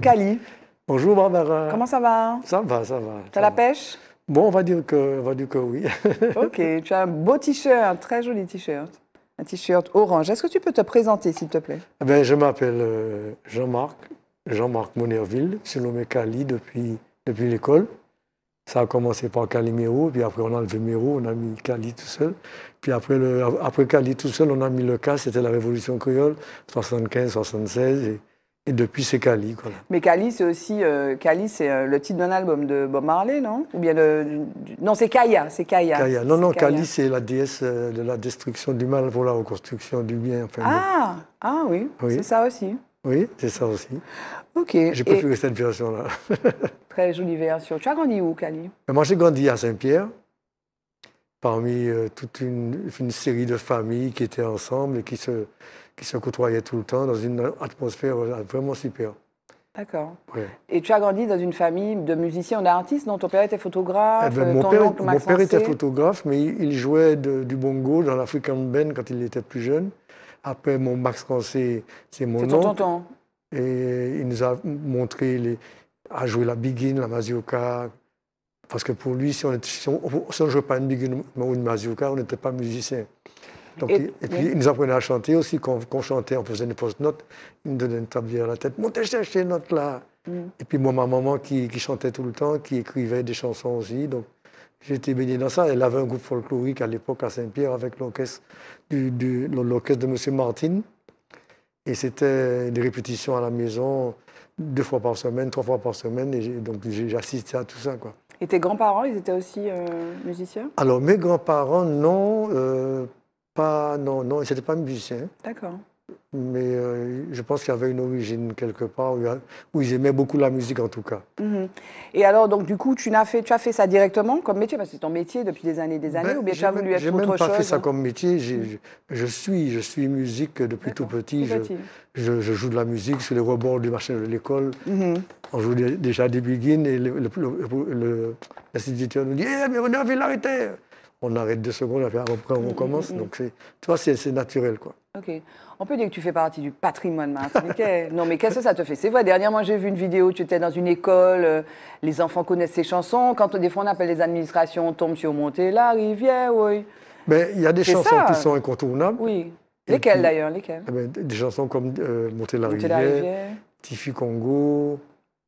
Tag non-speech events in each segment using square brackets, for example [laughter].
Bonjour Kali. Bonjour Barbara. Comment ça va? Ça va, ça va. T'as la pêche? Bon, on va dire que, on va dire que oui. [laughs] ok, tu as un beau t-shirt, un très joli t-shirt. Un t-shirt orange. Est-ce que tu peux te présenter, s'il te plaît? Eh ben, Je m'appelle euh, Jean-Marc, Jean-Marc Monerville, nommé Kali depuis, depuis l'école. Ça a commencé par Calimero, puis après on a enlevé Mero, on a mis Cali tout seul. Puis après, le, après Cali tout seul, on a mis le cas, c'était la Révolution créole, 75, 76. Et, et depuis, c'est Cali. Mais Cali, c'est aussi euh, Cali, c'est euh, le titre d'un album de Bob Marley, non? Ou bien non, c'est Kaya, c'est Kaya. Kaya. Non, non, Kali, c'est la déesse euh, de la destruction du mal pour la reconstruction du bien. ah, ah oui, oui. c'est ça aussi. Oui, c'est ça aussi. Ok. J'ai préféré cette version-là. [laughs] Très jolie version. Tu as grandi où, Cali Moi, j'ai grandi à Saint-Pierre, parmi euh, toute une, série de familles qui étaient ensemble et qui se, qui se côtoyaient tout le temps dans une atmosphère vraiment super. D'accord. Et tu as grandi dans une famille de musiciens, d'artistes, dont ton père était photographe, eh ben, mon, père, mon père, était photographe, mais il, jouait du bongo dans l'African Band quand il était plus jeune. Après, mon Max Français, c'est mon nom. Et il nous a montré les, à jouer la biguine, la mazioka. Parce que pour lui, si on ne jouait pas une biguine ou une mazioka, on n'était pas musicien. et, puis, il nous apprenait à chanter aussi. Quand on chantait, on faisait une post note Il nous donnait une tablière à la tête. Montez chercher ces notes-là. Mm. Et puis, moi, ma maman qui, chantait tout le temps, qui écrivait des chansons aussi. Donc, j'étais baigné dans ça. Elle avait un groupe folklorique à l'époque à Saint-Pierre avec l'orchestre du, de M. Martin. Et c'était des répétitions à la maison deux fois par semaine, trois fois par semaine. Et donc j'ai assisté à tout ça. Quoi. Et tes grands-parents, ils étaient aussi euh, musiciens? Alors mes grands-parents, non, euh, pas, non, non, ils n'étaient pas musiciens. D'accord mais euh, je pense qu'il y avait une origine quelque part où, ils aimaient beaucoup la musique en tout cas. Mhm. Et alors, donc du coup, tu as, fait, tu as fait ça directement comme métier, parce que c'est ton métier depuis des années et des années, ben, ou bien tu as voulu être autre chose J'ai même pas fait ça comme métier, je, suis, je suis musique depuis tout petit. Je, joue de la musique sur les rebords du marché de l'école. Mhm. On joue déjà des begins et l'instituteur nous dit Eh, mais on a l'arrêter On arrête deux secondes, après on mhm, commence. Donc, tu vois, c'est naturel. quoi. Ok. On peut dire que tu fais partie du patrimoine martiniquais. non, mais qu'est-ce que ça te fait? C'est vrai, dernièrement, j'ai vu une vidéo, tu étais dans une école, euh, les enfants connaissent ces chansons. Quand des fois on appelle les administrations, on tombe sur Monter la rivière, oui. Mais il y a des chansons qui sont incontournables. Oui. Lesquelles d'ailleurs Lesquelles? eh ben, Des chansons comme euh, Monter la rivière, Tiffy Congo.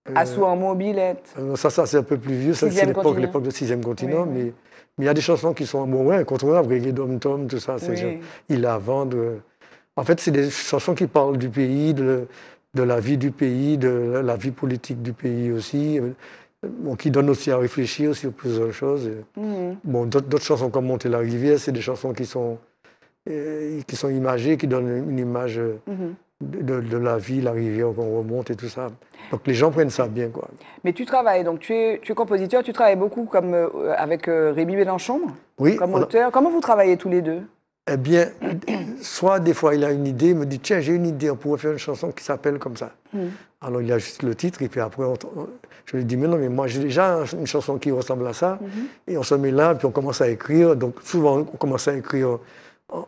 Euh, Assou en mobilette. Euh, ça, ça c'est un peu plus vieux, c'est l'époque, l'époque du sixième continent, mais mais il y a des chansons qui sont bon, ouais, incontournables, Reggae Dom Tom, tout ça. Oui. Il a vendre. En fait, c'est des chansons qui parlent du pays, de, la vie du pays, de la vie politique du pays aussi, bon, qui donnent aussi à réfléchir sur plusieurs choses. Mhm. Bon, d'autres chansons comme Monter la rivière, c'est des chansons qui sont, euh, qui sont imagées, qui donnent une image mhm. De, la vie, la rivière qu'on remonte et tout ça. Donc les gens prennent ça bien. Quoi. Mais tu travailles, donc tu es, tu es compositeur, tu travailles beaucoup comme, euh, avec euh, Rémi Mélenchon oui, comme auteur. Comment vous travaillez tous les deux? Eh bien, [clears throat] soit des fois il a une idée, il me dit tiens, j'ai une idée, on pourrait faire une chanson qui s'appelle comme ça. Hmm. Alors il a juste le titre, et puis après, je lui dis mais non, mais moi j'ai déjà une chanson qui ressemble à ça, hmm. et on se met là, puis on commence à écrire. Donc souvent on commence à écrire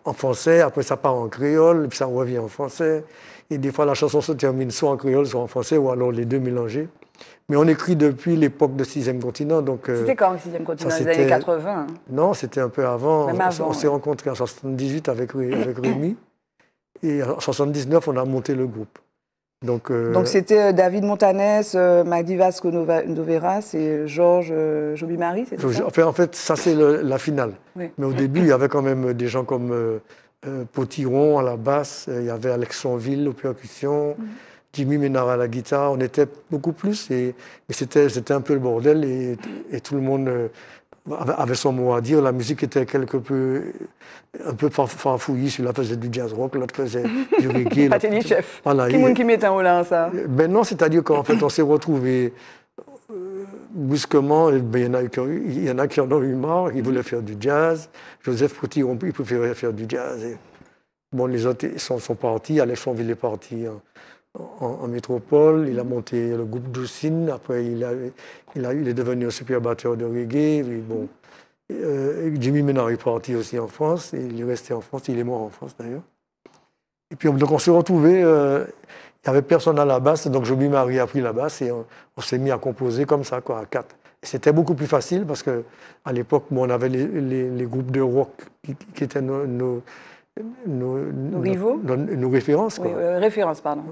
en, français, après ça part en créole, puis ça revient en français. Et des fois la chanson se termine soit en créole, soit en français, ou alors les deux mélangés. Mais on écrit depuis l'époque de Sixième Continent. Donc, euh, c'était quand le Sixième Continent? Les années 80 Non, c'était un peu avant. on, s'est rencontrés en 78 avec, avec Rémi. Et en 79, on a monté le groupe. Donc, euh, Donc c'était euh, David Montanès, Magdi Vasco Noveras et Georges Joby-Marie, c'est ça? Enfin, En fait, ça c'est la finale. Mais au début, il y avait quand même des gens comme Potiron à la basse, il y avait Alexandreville aux percussions. Mhm. Jimmy Ménard à la guitare, on était beaucoup plus, et, c'était, un peu le bordel, et, tout le monde euh, avait son mot à dire. La musique était quelque peu, un peu farfouillie. Celui-là faisait du jazz rock, l'autre faisait du reggae. [laughs] Atelier chef. Voilà, qui qui met un ça? Ben non, c'est-à-dire qu'en fait, on s'est retrouvés euh, brusquement. Ben, il, y en a, il y en a qui en ont eu marre, ils voulaient faire du jazz. Joseph Pouty, il préférait faire du jazz. bon, les autres sont, sont partis, Alexandre est parti. Hein en, métropole. Il a monté le groupe Doucine. Après, il, a, il, a, il est devenu un super batteur de reggae. bon, euh, Jimmy Ménard est parti aussi en France. il est resté en France. Il est mort en France d'ailleurs. Et puis, donc, on s'est retrouvés. Euh, Il n'y avait personne à la basse, donc Joby Marie a pris la basse et on, s'est mis à composer comme ça, quoi, à quatre. C'était beaucoup plus facile parce qu'à l'époque, on avait les, groupes de rock qui, étaient nos, nos, rivaux nos, références. Quoi. Oui, euh, références, pardon.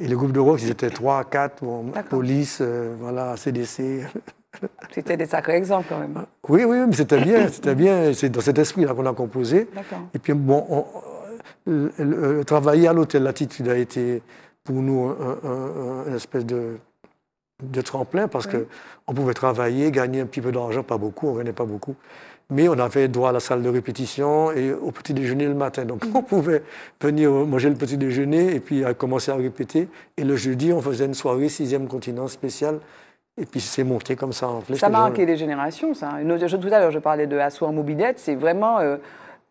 Et les groupes de rock, ils étaient trois, quatre, Police, euh, voilà, CDC. [laughs] C'était des sacrés exemples quand même. Oui, oui, mais c'était bien, c'était bien. C'est dans cet esprit-là qu'on a composé. Et puis, bon, travailler à l'hôtel Latitude a été pour nous un, une espèce de, de tremplin parce qu'on pouvait travailler, gagner un petit peu d'argent, pas beaucoup, on ne gagnait pas beaucoup. Mais on avait droit à la salle de répétition et au petit déjeuner le matin. Donc on pouvait venir manger le petit déjeuner et puis commencer à répéter. Et le jeudi, on faisait une soirée sixième continent spéciale et puis c'est monté comme ça en flèche. Ça a marqué les générations, ça. tout à l'heure, je parlais de Assoir Mobilette, c'est vraiment euh,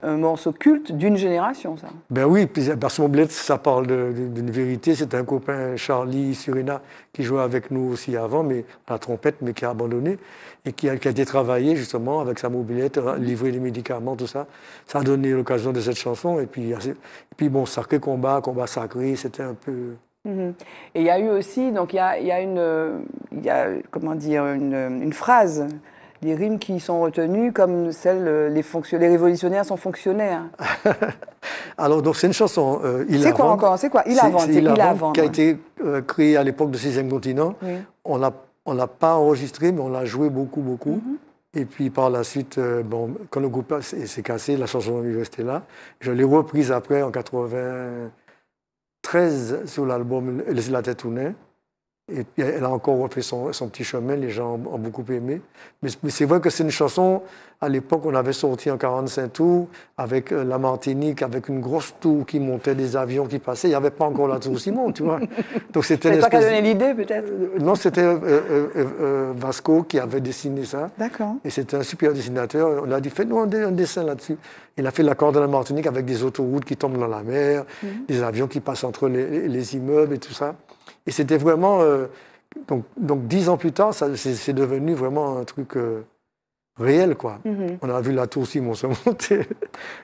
un morceau culte d'une génération, ça. Ben oui, puis Assoir Mobilette, ça parle d'une vérité. C'est un copain, Charlie Surina, qui jouait avec nous aussi avant, mais à la trompette, mais qui a abandonné, et qui a, été travaillé justement avec sa mobilette, hein, livrer des médicaments, tout ça. Ça a donné l'occasion de cette chanson. Et puis, et puis bon, Sacré Combat, Combat Sacré, c'était un peu... Mhm. Et il y a eu aussi, donc il y a, y a, une, y a comment dire, une, une, phrase, des rimes qui sont retenues comme celle les, les révolutionnaires sont fonctionnaires. [laughs] Alors donc c'est une chanson. Euh, c'est quoi encore? C'est quoi? Il avance. C'est Il avance qui a été euh, créé à l'époque de Sixième Continent. On l'a on l'a pas enregistré, mais on l'a joué beaucoup beaucoup. Mhm. Et puis par la suite, euh, bon, quand le groupe s'est cassé, la chanson est restée là. Je l'ai reprise après en 80. 13 sur l'album Laissez la tête tourner. Et elle a encore refait son, son, petit chemin, les gens ont, beaucoup aimé. Mais, c'est vrai que c'est une chanson, à l'époque, on avait sorti en 45 tours, avec euh, la Martinique, avec une grosse tour qui montait, des avions qui passaient. Il n'y avait pas encore la tour Simon, tu vois. [laughs] Donc c'était. C'est toi qui as donné l'idée, peut-être? Euh, Non, c'était euh, Vasco qui avait dessiné ça. D'accord. Et c'était un super dessinateur. On a dit, fais-nous un, dessin là-dessus. Il a fait l'accord de la Martinique avec des autoroutes qui tombent dans la mer, mhm. des avions qui passent entre les, les immeubles et tout ça. Et c'était vraiment. Euh, donc, donc, dix ans plus tard, c'est devenu vraiment un truc euh, réel, quoi. Mhm. On a vu la tour Simon se [laughs] monter,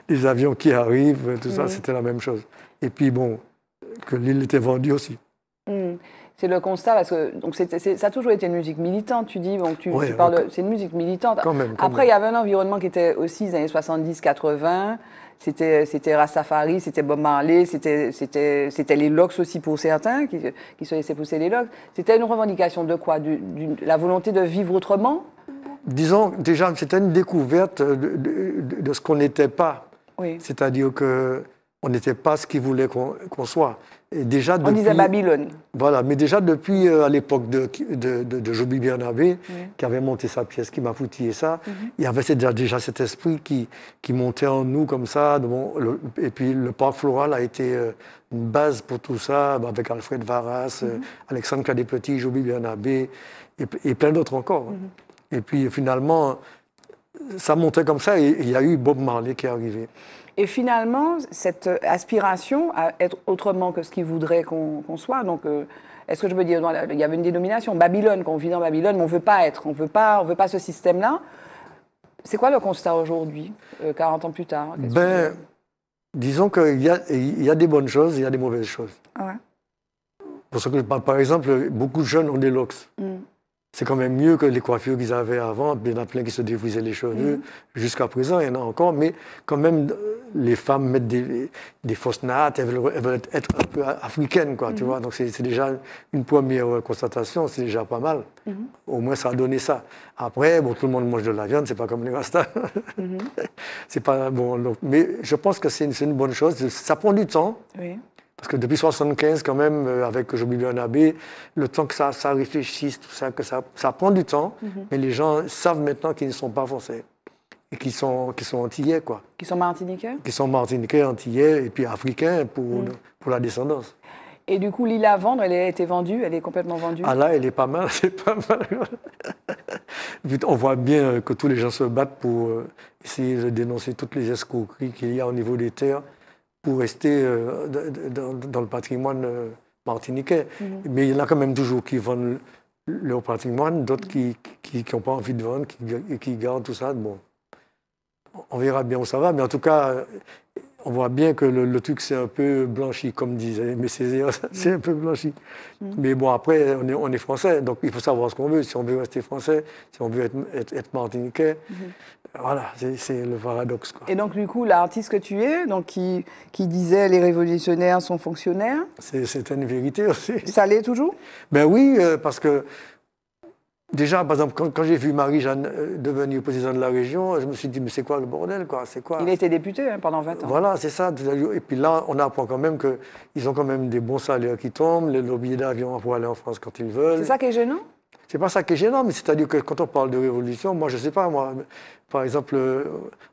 les avions qui arrivent, tout ça, mhm. c'était la même chose. Et puis, bon, que l'île était vendue aussi. Mhm. C'est le constat, parce que donc ça a toujours été une musique militante, tu dis, donc tu, parles c'est une musique militante. Quand même, Après, il y avait un environnement qui était aussi les années 70-80, c'était, c'était Rastafari, c'était Bob Marley, c'était, c'était, c'était les Locks aussi pour certains, qui, qui se laissaient pousser les Locks. C'était une revendication de quoi? Du, La volonté de vivre autrement? Disons, déjà, c'était une découverte de, de, ce qu'on n'était pas. Oui. C'est-à-dire qu'on n'était pas ce qu'ils voulaient qu'on, soit déjà On disait Babylone. Voilà, mais déjà depuis euh, à l'époque de, de, de, Joby Bernabé, qui avait monté sa pièce, qui m'a foutillé ça, mhm. il y avait déjà, déjà cet esprit qui, qui montait en nous comme ça. et puis le parc floral a été euh, une base pour tout ça, avec Alfred Varas, mhm. euh, Alexandre Cadépeti, Joby Bernabé, et, et plein d'autres encore. Mhm. Et puis finalement, ça montait comme ça, et il y a eu Bob Marley qui est arrivé. Et finalement, cette aspiration à être autrement que ce qu'il voudrait qu'on soit, donc euh, est-ce que je veux dire, il y avait une dénomination, Babylone, qu'on vit dans Babylone, mais on ne veut pas être, on ne veut pas, on ce système-là. C'est quoi le constat aujourd'hui, 40 euh, ans plus tard? Ben, Disons qu'il y a, y a des bonnes choses il y a des mauvaises choses. Ouais. Que, par exemple, beaucoup de jeunes ont des locks. Mm. C'est quand même mieux que les coiffures qu'ils avaient avant. Il y en a plein qui se défrisaient les cheveux. Mm. Jusqu'à présent, il y en a encore. Mais quand même, les femmes mettent des, des fausses nattes. Elles veulent, être un peu africaines, quoi, tu mm. vois. Donc, c'est déjà une première constatation. C'est déjà pas mal. Mm-hmm. Au moins, ça a donné ça. Après, bon, tout le monde mange de la viande. C'est pas comme les rastas. [laughs] C'est pas bon. mais je pense que c'est une, une, bonne chose. Ça prend du temps. Oui. Parce que depuis 75, quand même, euh, avec Joby Abbé, le temps que ça, ça réfléchisse, tout ça, que ça, ça prend du temps, mhm. mais les gens savent maintenant qu'ils ne sont pas français et qu'ils sont, qui sont antillais, quoi. Qui sont martiniquais? Qui sont martiniquais, antillais et puis africains pour, mhm. pour la descendance. Et du coup, l'île à vendre, elle a été vendue, elle est complètement vendue? Ah là, elle est pas mal, [laughs] c'est pas mal. On voit bien que tous les gens se battent pour euh, essayer de dénoncer toutes les escroqueries qu'il y a au niveau des terres pour rester euh, dans, le patrimoine euh, martiniquais. Mhm. Mais il y en a quand même toujours qui vendent leur patrimoine, d'autres qui n'ont pas envie de vendre, qui, qui gardent tout ça. Bon, on verra bien où ça va, mais en tout cas, on voit bien que le, truc c'est un peu blanchi, comme disait mais [laughs] c'est un peu blanchi. Mm. Mais bon, après, on est, on est, français, donc il faut savoir ce qu'on veut. Si on veut rester français, si on veut être, être, martiniquais, mm-hmm. voilà, c'est le paradoxe. Et donc, du coup, l'artiste que tu es, donc, qui, qui disait les révolutionnaires sont fonctionnaires C'est une vérité aussi. Ça l'est toujours? Ben oui, euh, parce que Déjà, par exemple, quand, j'ai vu Marie-Jeanne euh, devenir présidente de la région, je me suis dit, mais c'est quoi le bordel quoi? C'est quoi? Il a été député hein, pendant 20 ans. Voilà, c'est ça. Et puis là, on apprend quand même qu'ils ont quand même des bons salaires qui tombent, le billets d'avion pour aller en France quand ils veulent. C'est ça qui est gênant? C'est pas ça qui est gênant, mais c'est-à-dire que quand on parle de révolution, moi, je sais pas, moi, par exemple, euh,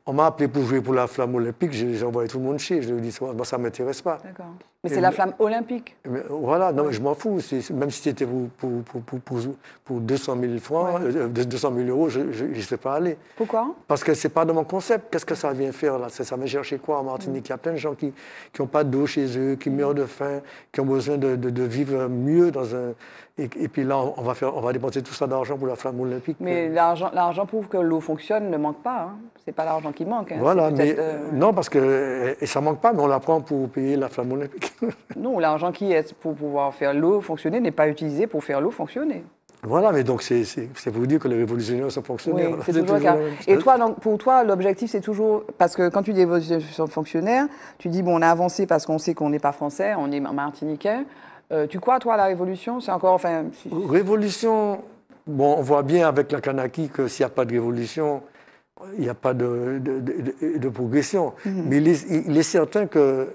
on m'a appelé pour jouer pour la flamme olympique, j'ai envoyé tout le monde chier. Je lui ai dit, moi, ça ne m'intéresse pas. D'accord. Mais c'est la flamme olympique. voilà, non, je m'en fous. Même si c'était pour, pour, pour, pour, 200 000 francs, 200 000 euh, euros, je n'y serais pas allé. Pourquoi? Parce que ce n'est pas de mon concept. Qu'est-ce que ça vient faire là? Ça vient chercher quoi en Martinique? Il y a plein de gens qui n'ont pas d'eau chez eux, qui meurent de faim, qui ont besoin de, de, vivre mieux dans un. Et, puis là, on va, faire, on va dépenser tout ça d'argent pour la flamme olympique. Mais l'argent prouve que l'eau fonctionne, ne manque pas. Hein. Ce n'est pas l'argent qui manque. Hein. Voilà, mais euh, non, parce que et ça manque pas, mais on la prend pour payer la flamme olympique. [laughs] non, l'argent qui est pour pouvoir faire l'eau fonctionner n'est pas utilisé pour faire l'eau fonctionner. Voilà, mais donc c'est pour vous dire que les révolutionnaires sont fonctionnaires. Oui, c'est toujours, le cas. Et toi, donc, pour toi, l'objectif, c'est toujours. Parce que quand tu dis révolution fonctionnaire, tu dis, bon, on a avancé parce qu'on sait qu'on n'est pas français, on est martiniquais. Euh, tu crois, toi, à la révolution? C'est encore. Enfin, Révolution, bon, on voit bien avec la Kanaki que s'il n'y a pas de révolution, il n'y a pas de, de, progression. Mhm. Mais il est, certain que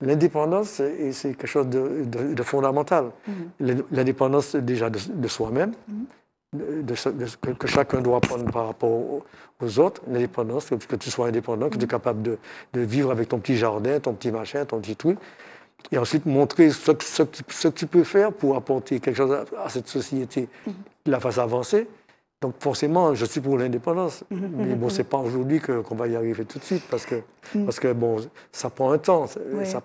l'indépendance, c'est quelque chose de, fondamental. Mhm. L'indépendance déjà de, soi-même, mhm. que, chacun doit prendre par rapport aux, autres. L'indépendance, que, tu sois indépendant, que tu es capable de, vivre avec ton petit jardin, ton petit machin, ton petit truc. Et ensuite montrer ce, que tu peux faire pour apporter quelque chose à, cette société, la fasse avancer. Donc forcément, je suis pour l'indépendance. Mhm, mhm, Mais bon, mhm. c'est pas aujourd'hui qu'on va y arriver tout de suite parce que, parce que bon, ça prend un temps. Ça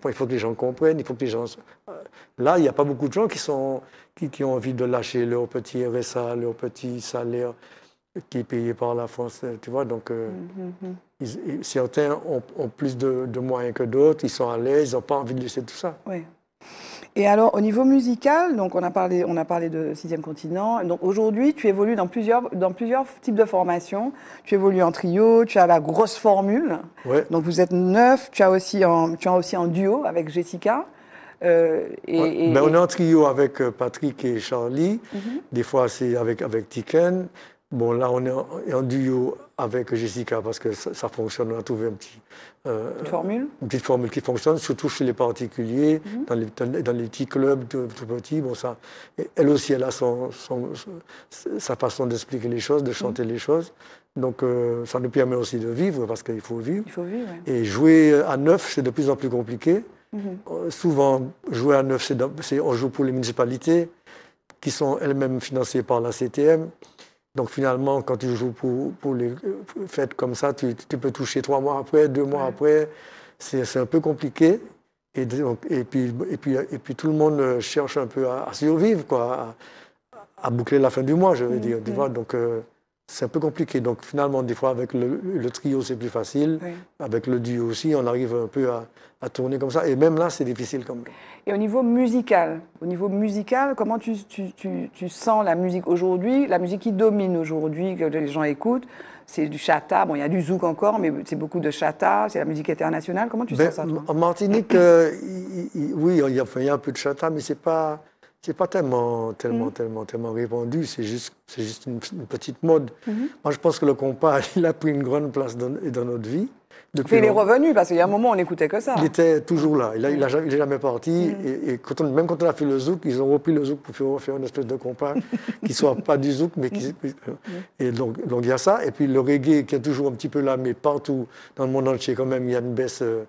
il faut que les gens comprennent, il faut que les gens... Euh, là, il n'y a pas beaucoup de gens qui, sont, qui, qui, ont envie de lâcher leur petit RSA, leur petit salaire qui est payé par la France, tu vois. Donc, euh, certains ont, ont plus de, de, moyens que d'autres, ils sont à l'aise, ils n'ont pas envie de laisser tout ça. Oui. Et alors, au niveau musical, donc on a parlé, on a parlé de Sixième Continent. Donc aujourd'hui, tu évolues dans plusieurs, dans plusieurs types de formations. Tu évolues en trio, tu as la grosse formule. Donc vous êtes neuf. Tu as aussi en, tu as aussi en duo avec Jessica. Euh, et, ben, on est en trio avec euh, Patrick et Charlie. Mhm. Des fois, c'est avec, avec Tiken. Bon, là, on est en, duo avec Jessica parce que ça, fonctionne. On a trouvé un petit, euh, une formule Une petite formule qui fonctionne, surtout chez les particuliers, mhm. dans, les, dans, les, petits clubs tout, petits. Bon, ça, elle aussi, elle a son, sa façon d'expliquer les choses, de chanter mhm. les choses. Donc, euh, ça nous permet aussi de vivre parce qu'il faut vivre. Il faut vivre. Et jouer à neuf, c'est de plus en plus compliqué. Mhm. Euh, souvent, jouer à neuf, c'est on joue pour les municipalités qui sont elles-mêmes financées par la CTM. Donc finalement, quand tu joues pour, pour les fêtes comme ça, tu, tu, peux toucher trois mois après, deux mois après. C'est un peu compliqué. Et, donc, et, puis, et, puis, et puis tout le monde cherche un peu à, survivre, quoi, à, boucler la fin du mois, je veux dire. Tu vois, donc, euh, c'est un peu compliqué. Donc finalement, des fois, avec le, trio, c'est plus facile. Avec le duo aussi, on arrive un peu à, tourner comme ça. Et même là, c'est difficile quand même. Et au niveau musical, au niveau musical, comment tu, tu, sens la musique aujourd'hui? La musique qui domine aujourd'hui, que les gens écoutent, c'est du chata. Bon, il y a du zouk encore, mais c'est beaucoup de chata. C'est la musique internationale. Comment tu ben, sens ça En Martinique, euh, oui, il y, a, il y, a, un peu de chata, mais c'est pas c'est pas tellement, tellement, mm. tellement, tellement répandu. C'est juste, c'est juste une, petite mode. Mm-hmm. Moi, je pense que le compas, [laughs] il a pris une grande place dans, dans notre vie. Depuis il est revenu parce qu'il y a un moment, on n'écoutait que ça. Il était toujours là. Il n'est jamais, jamais, parti. Mm. Et, quand on, même quand on a fait le zouk, ils ont repris le zouk pour faire, faire une espèce de compas [laughs] qui soit pas du zouk, mais qui. Mm. Et donc, donc, il y a ça. Et puis le reggae qui est toujours un petit peu là, mais partout dans le monde entier, quand même, il y a une baisse. Euh,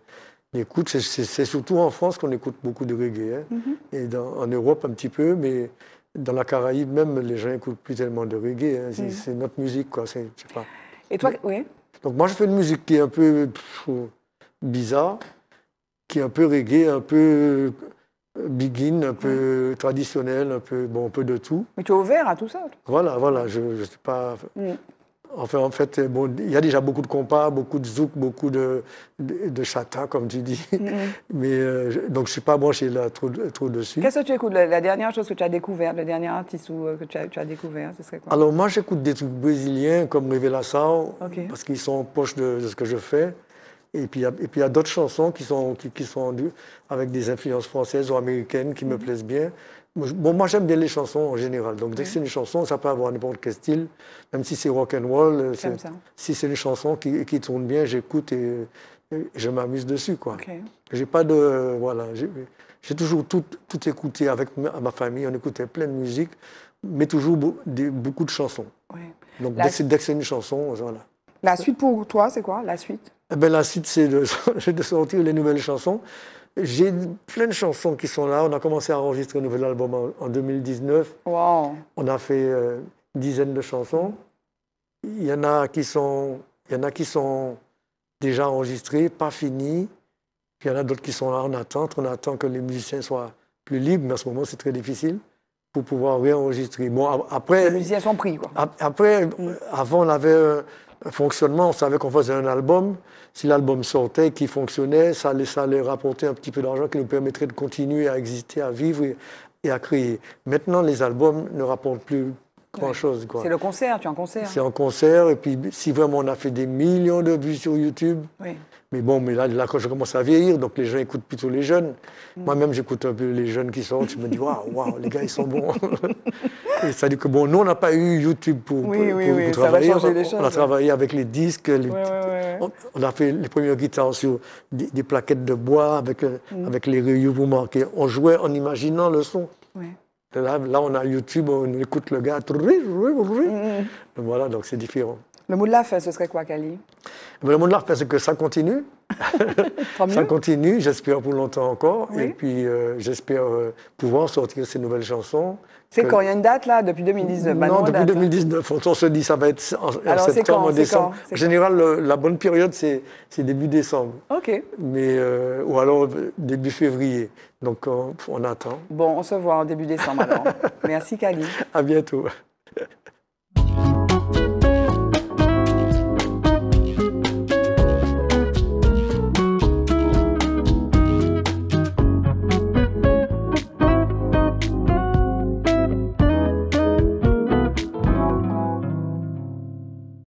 Écoute, c'est surtout en France qu'on écoute beaucoup de reggae. Hein. Mm-hmm. Et en Europe un petit peu, mais dans la Caraïbe même, les gens n'écoutent plus tellement de reggae. Hein. Mm. C'est notre musique, quoi. Je sais pas. Et toi, oui Donc moi, je fais une musique qui est un peu bizarre, qui est un peu reggae, un peu euh, begin, un peu traditionnel, un peu, bon, un peu de tout. Mais tu es ouvert à tout ça Voilà, voilà. Je ne sais pas... Mm. Enfin, en fait, bon, il y a déjà beaucoup de compas, beaucoup de zouk, beaucoup de, de, chata, comme tu dis. Mm-hmm. [laughs] Mais euh, donc, je suis pas branché là trop, trop dessus. Qu'est-ce que tu écoutes? La, dernière chose que tu as découvert, le dernier artiste euh, que tu as, tu as découvert, ce serait quoi? Alors, moi, j'écoute des trucs brésiliens comme Révélation, parce qu'ils sont proches de, ce que je fais. Et puis, il y a d'autres chansons qui sont, qui, qui sont avec des influences françaises ou américaines qui me mm-hmm. plaisent bien. Bon, moi, j'aime bien les chansons en général. Donc, dès que c'est une chanson, ça peut avoir n'importe quel style, même si c'est rock and roll. Euh, si c'est une chanson qui, qui tourne bien, j'écoute et, je m'amuse dessus, quoi. J'ai pas de, voilà, j'ai toujours tout, tout, écouté avec ma, ma, famille. On écoutait plein de musique, mais toujours des, beaucoup de chansons. Donc, dès que c'est une chanson, voilà. La suite pour toi, c'est quoi la suite? Eh ben, La suite, c'est de, [laughs] de sortir les nouvelles chansons. J'ai plein de chansons qui sont là. On a commencé à enregistrer un nouvel album en, 2019. Wow. On a fait euh, une dizaine de chansons. Il y en a qui sont, il y en a qui sont déjà enregistrées, pas finies. Puis il y en a d'autres qui sont là en attente. On attend que les musiciens soient plus libres, mais en ce moment, c'est très difficile pour pouvoir réenregistrer. Bon, après, les musiciens sont pris, quoi. Après, avant, on avait fonctionnement, on savait qu'on faisait un album. Si l'album sortait, qui fonctionnait, ça allait, ça allait rapporter un petit peu d'argent qui nous permettrait de continuer à exister, à vivre et à créer. Maintenant, les albums ne rapportent plus grand-chose. C'est le concert, tu es en concert. C'est en concert, et puis si vraiment on a fait des millions de vues sur YouTube, oui. Mais bon, mais là, là, quand je commence à vieillir, donc les gens écoutent plutôt les jeunes. Mm. Moi-même, j'écoute un peu les jeunes qui sortent, je me dis, waouh, wow, les gars, ils sont bons. [laughs] et ça dit que, bon, nous, on n'a pas eu YouTube pour, oui, pour, oui, pour travailler. on, a travaillé avec les disques, on, a fait les premières guitares sur des, plaquettes de bois avec, mm. avec les rayures pour marquer. On jouait en imaginant le son. Là, là, on a YouTube, on écoute le gars. Mm. Voilà, donc c'est différent. Le mot de la fin, ce serait quoi, Kali? Le mot de la fin, c'est que ça continue. [laughs] ça continue, j'espère pour longtemps encore. Et puis, euh, j'espère euh, pouvoir sortir ces nouvelles chansons. C'est quand? Il y a une date, là, depuis 2019 Non, depuis 2019. On se dit ça va être en, septembre, en décembre. en général, la bonne période, c'est début décembre. OK. Mais, euh, ou alors début février. Donc, on, on attend. Bon, on se voit en début décembre, alors. [laughs] Merci, Kali. À bientôt.